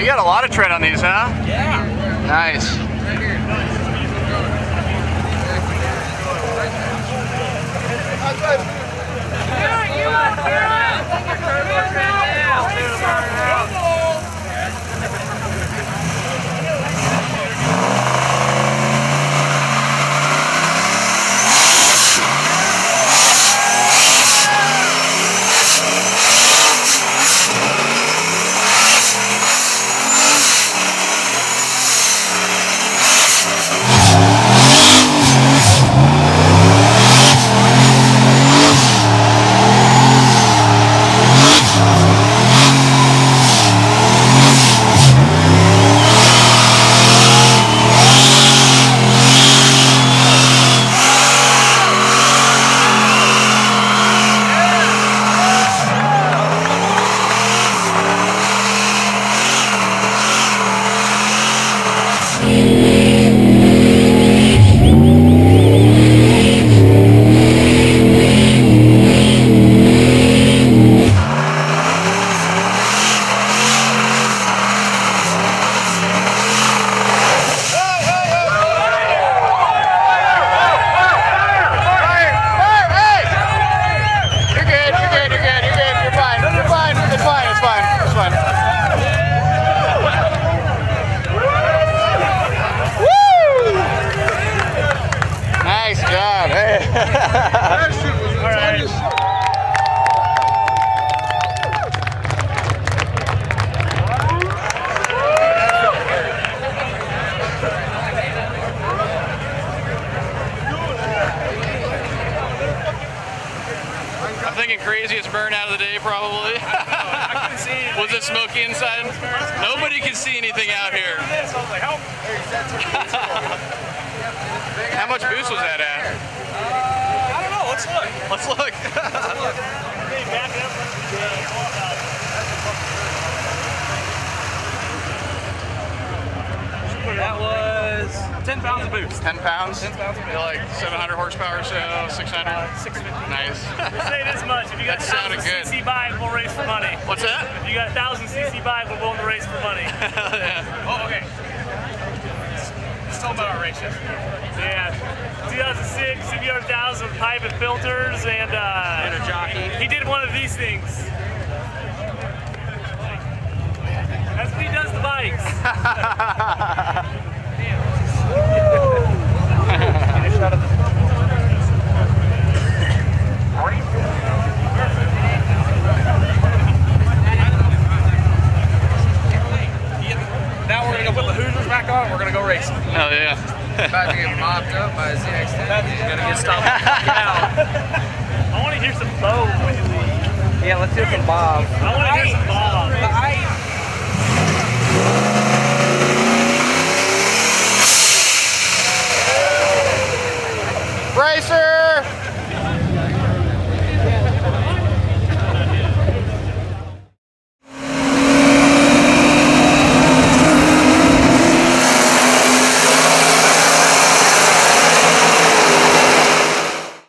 You got a lot of tread on these, huh? Yeah. Nice. All right. I'm thinking craziest burnout of the day, probably. I couldn't see anything. Was it smoky inside? Nobody can see anything out here. This, I was like, help. How much boost was that at? I don't know. Let's look. Let's look. Hey, back it up. That was 10 pounds of boost. 10 pounds? 10 pounds of You're like 700 horsepower or so, 600. Uh, 650. Nice. Say this much. If you got That a sounded 1,000 good. cc bike, we'll race for money. What's that? If you got a 1,000 cc bike, we're willing to race for money. yeah. Oh, okay. Let's talk about our races. Yeah. 2006 CBR 1000 with pipe and filters and, uh, and a jockey. He did one of these things. That's what he does to bikes. Now we're gonna go put the Hoosiers back on and we're gonna go racing. Hell yeah. About to get mopped up by ZX10. Gonna get stopped out. I wanna hear some Bo when you leave. Yeah, let's do some Bob. I wanna hear some Bob.